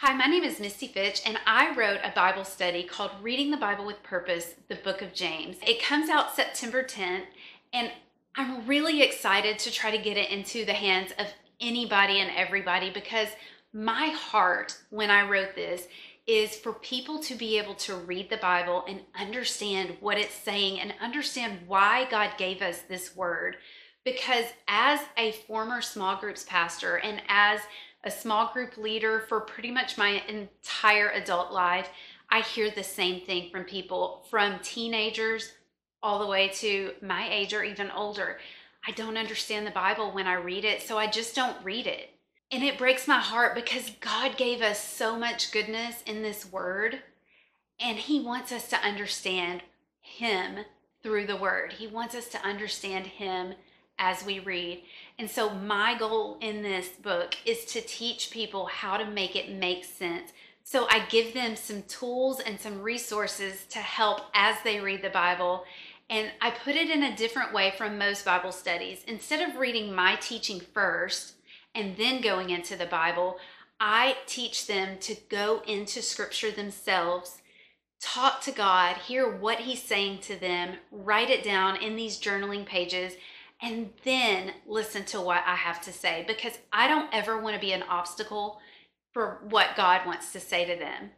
Hi, my name is Misty Fitch, and I wrote a Bible study called Reading the Bible with Purpose, the Book of James. It comes out September 10th, and I'm really excited to try to get it into the hands of anybody and everybody because my heart when I wrote this is for people to be able to read the Bible and understand what it's saying and understand why God gave us this word. Because as a former small groups pastor and as a small group leader for pretty much my entire adult life, I hear the same thing from people from teenagers all the way to my age or even older. I don't understand the Bible when I read it, so I just don't read it. And it breaks my heart because God gave us so much goodness in this word, and He wants us to understand Him through the word. He wants us to understand Him as we read. And so, my goal in this book is to teach people how to make it make sense. So, I give them some tools and some resources to help as they read the Bible. And I put it in a different way from most Bible studies. Instead of reading my teaching first and then going into the Bible, I teach them to go into Scripture themselves talk to God, hear what He's saying to them, write it down in these journaling pages, and then listen to what I have to say because I don't ever want to be an obstacle for what God wants to say to them.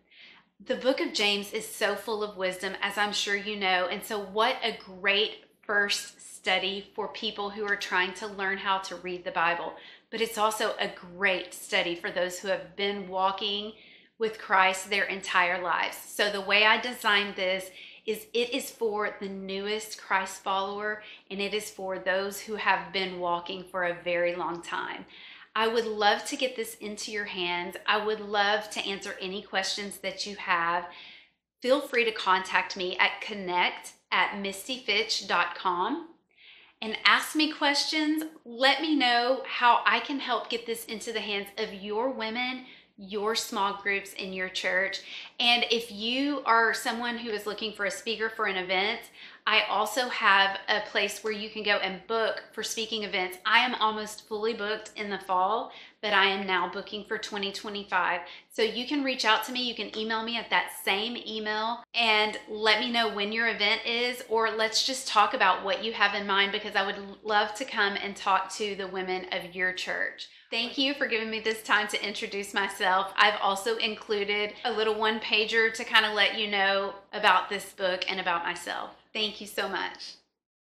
The book of James is so full of wisdom, as I'm sure you know. And so, what a great first study for people who are trying to learn how to read the Bible. But it's also a great study for those who have been walking with Christ their entire lives. So, the way I designed this is it is for the newest Christ follower and it is for those who have been walking for a very long time. I would love to get this into your hands. I would love to answer any questions that you have. Feel free to contact me at connect at mistyfitch.com and ask me questions. Let me know how I can help get this into the hands of your women your small groups in your church. And if you are someone who is looking for a speaker for an event, I also have a place where you can go and book for speaking events. I am almost fully booked in the fall, but I am now booking for 2025. So you can reach out to me. You can email me at that same email and let me know when your event is, or let's just talk about what you have in mind because I would love to come and talk to the women of your church. Thank you for giving me this time to introduce myself. I've also included a little one pager to kind of let you know about this book and about myself. Thank you so much.